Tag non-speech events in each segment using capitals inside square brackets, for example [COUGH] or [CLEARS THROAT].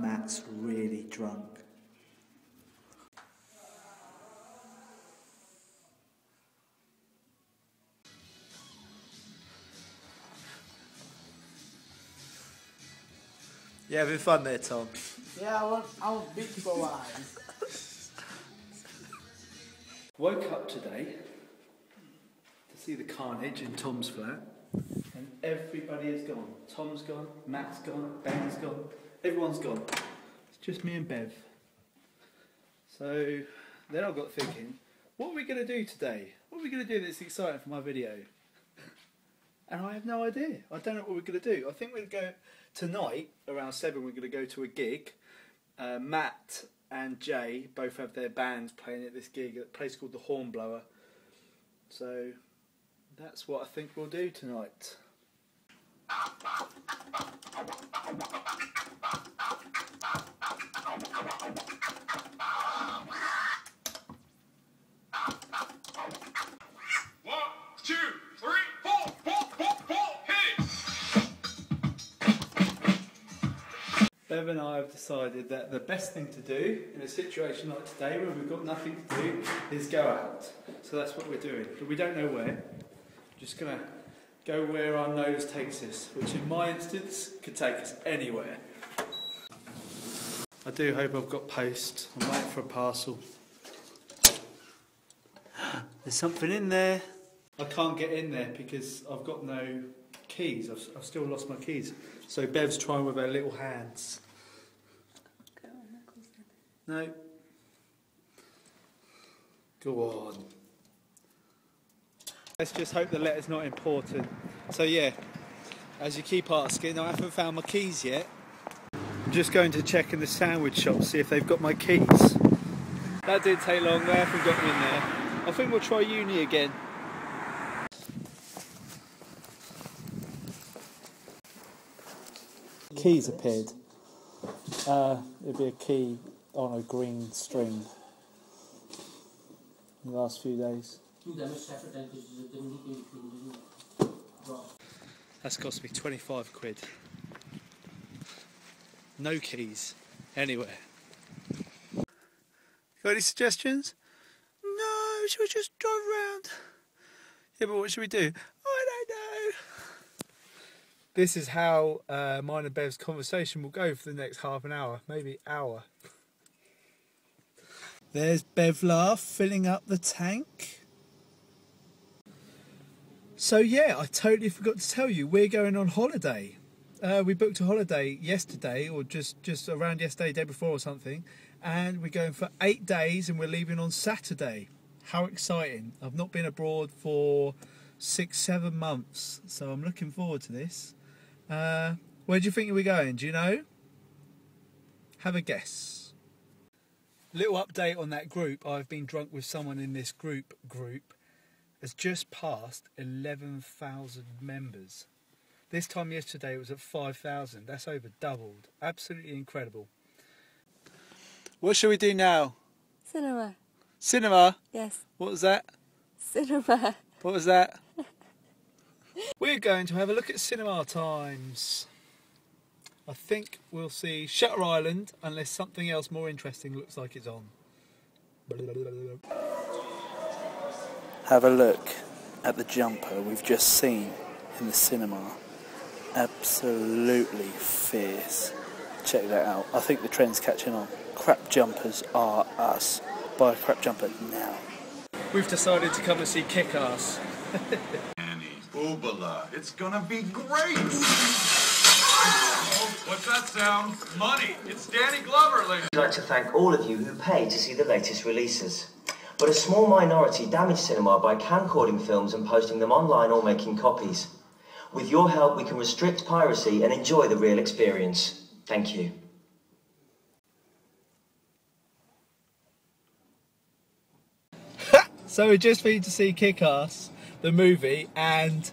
Matt's really drunk. You having fun there, Tom? Yeah, I want, I want big people eyes. [LAUGHS] Woke up today to see the carnage in Tom's flat, and everybody is gone. Tom's gone, Matt's gone, Ben's gone, everyone's gone. It's just me and Bev. So then I got thinking, what are we going to do today? What are we going to do that's exciting for my video? And I have no idea. I don't know what we're going to do. I think we're going to go tonight around seven. We're going to go to a gig. Uh, Matt and Jay both have their bands playing at this gig at a place called the Hornblower. So that's what I think we'll do tonight. Bev and I have decided that the best thing to do in a situation like today where we've got nothing to do is go out. So that's what we're doing. But we don't know where. We're Just gonna go where our nose takes us, which in my instance could take us anywhere. I do hope I've got post. I'm waiting for a parcel. There's something in there. I can't get in there because I've got no keys. I've, I've still lost my keys. So Bev's trying with her little hands. No. Go on. Let's just hope the letter's not important. So yeah, as you keep asking, I haven't found my keys yet. I'm just going to check in the sandwich shop, see if they've got my keys. That didn't take long, they haven't got them in there. I think we'll try uni again. Keys appeared. Uh, it'd be a key on a green string in the last few days. That's cost me 25 quid. No keys anywhere. Got any suggestions? No, should we just drive around? Yeah, but what should we do? I don't know. This is how uh, mine and Bev's conversation will go for the next half an hour, maybe hour. There's Bevlar filling up the tank. So yeah, I totally forgot to tell you, we're going on holiday. Uh, we booked a holiday yesterday, or just just around yesterday, day before, or something, and we're going for eight days, and we're leaving on Saturday. How exciting! I've not been abroad for six, seven months, so I'm looking forward to this. Uh, where do you think we're going? Do you know? Have a guess. Little update on that group. I've been drunk with someone in this group. Group has just passed 11,000 members. This time yesterday it was at 5,000. That's over doubled. Absolutely incredible. What shall we do now? Cinema. Cinema? Yes. What was that? Cinema. What was that? [LAUGHS] We're going to have a look at cinema times. I think we'll see Shutter Island unless something else more interesting looks like it's on. Have a look at the jumper we've just seen in the cinema. Absolutely fierce. Check that out. I think the trend's catching on. Crap jumpers are us. Buy a crap jumper now. We've decided to come and see Kick Ass. [LAUGHS] Annie, oobala, it's gonna be great! What's that sound? Money! It's Danny Glover, ladies. I'd like to thank all of you who pay to see the latest releases. But a small minority damage cinema by camcording films and posting them online or making copies. With your help, we can restrict piracy and enjoy the real experience. Thank you. [LAUGHS] So we just been to see Kick Ass, the movie, and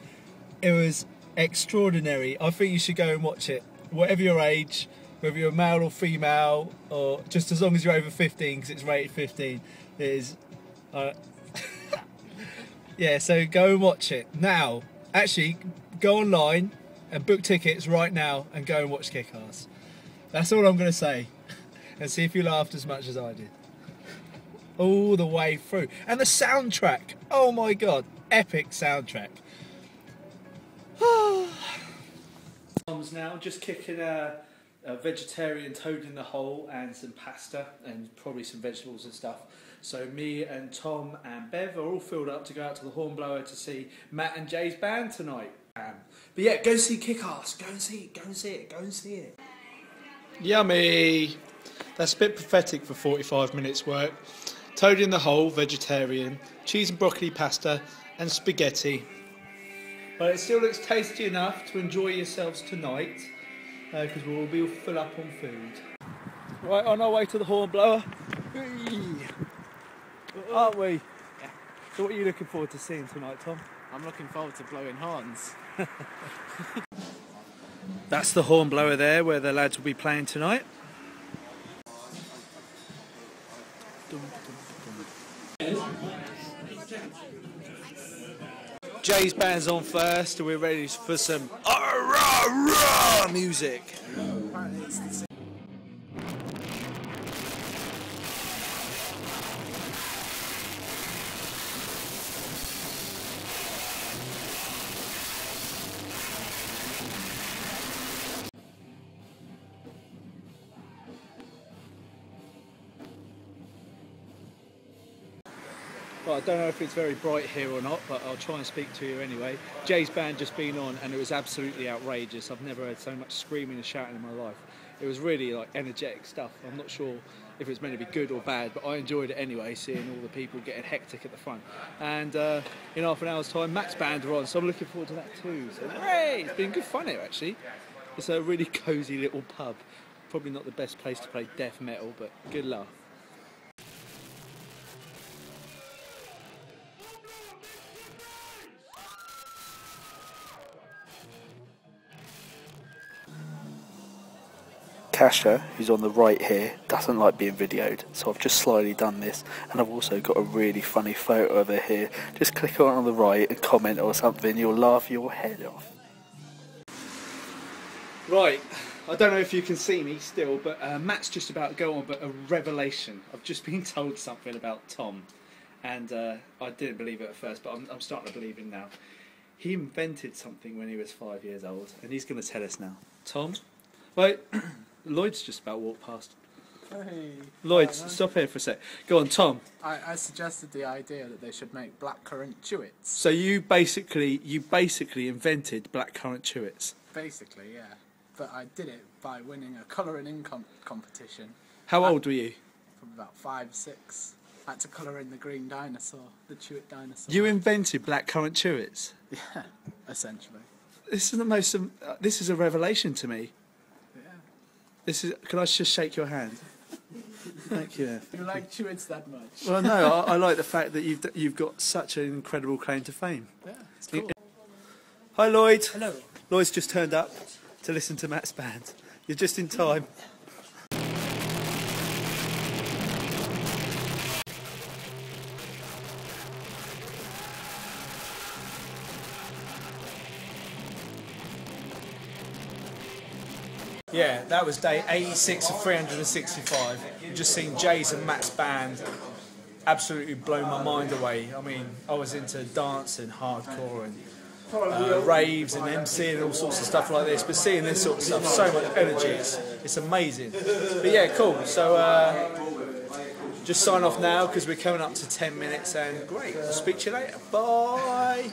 it was extraordinary. I think you should go and watch it. Whatever your age, whether you're male or female, or just as long as you're over 15, because it's rated 15, it is. Uh, [LAUGHS] yeah, so go and watch it. Now, actually, go online and book tickets right now and go and watch Kick Ass. That's all I'm going to say. [LAUGHS] And see if you laughed as much as I did. All the way through. And the soundtrack. Oh my god. Epic soundtrack. [SIGHS] Tom's now just kicking a, a vegetarian toad in the hole and some pasta and probably some vegetables and stuff. So me and Tom and Bev are all filled up to go out to the Hornblower to see Matt and Jay's band tonight. Um, but yeah, go see Kick-Ass. Go and see it. Go and see it. Go and see it. Yummy. That's a bit pathetic for 45 minutes work. Toad in the hole, vegetarian, cheese and broccoli pasta, and spaghetti. But it still looks tasty enough to enjoy yourselves tonight because we'll all be full up on food. Right, on our way to the Hornblower. Whee! Aren't we? So, what are you looking forward to seeing tonight, Tom? I'm looking forward to blowing horns. [LAUGHS] That's the Hornblower there where the lads will be playing tonight. Jay's band's on first, and we're ready for some ah, rah, rah music. Well, I don't know if it's very bright here or not, but I'll try and speak to you anyway. Jay's band just been on, and it was absolutely outrageous. I've never heard so much screaming and shouting in my life. It was really like energetic stuff. I'm not sure if it was meant to be good or bad, but I enjoyed it anyway, seeing all the people getting hectic at the front. And uh, in half an hour's time, Matt's band are on, so I'm looking forward to that too. So, hooray! It's been good fun here actually. It's a really cosy little pub. Probably not the best place to play death metal, but good laugh. Casha, who's on the right here, doesn't like being videoed, so I've just slyly done this, and I've also got a really funny photo of her here. Just click on on the right and comment or something, you'll laugh your head off. Right, I don't know if you can see me still, but uh, Matt's just about to go on, but a revelation. I've just [LAUGHS] been told something about Tom, and uh, I didn't believe it at first, but I'm, I'm starting to believe it now. He invented something when he was five years old, and he's going to tell us now. Tom? Wait, [CLEARS THROAT] Lloyd's just about walked past. Hey. Lloyd, stop here for a sec. Go on, Tom. I, I suggested the idea that they should make blackcurrant chewits. So you basically, you basically invented blackcurrant chewits. Basically, yeah. But I did it by winning a colouring in com- competition How old were you? from about five, six. I had to colour in the green dinosaur, the chewit dinosaur. You invented blackcurrant chewits. [LAUGHS] Yeah, essentially. This is the most. Um, uh, this is a revelation to me. This is. Can I just shake your hand? Thank you. You like chewits that much? Well, no, I, I like the fact that you've you've got such an incredible claim to fame. Yeah, it's cool. Hi, Lloyd. Hello. Lloyd's just turned up to listen to Matt's band. You're just in time. Yeah, that was day 86 of 365. You've just seen Jay's and Matt's band absolutely blow my mind away. I mean, I was into dancing, hardcore, and uh, raves and MC and all sorts of stuff like this. But seeing this sort of stuff, so much energy, it's, it's amazing. But yeah, cool. So uh, just sign off now because we're coming up to 10 minutes and great. I'll speak to you later. Bye.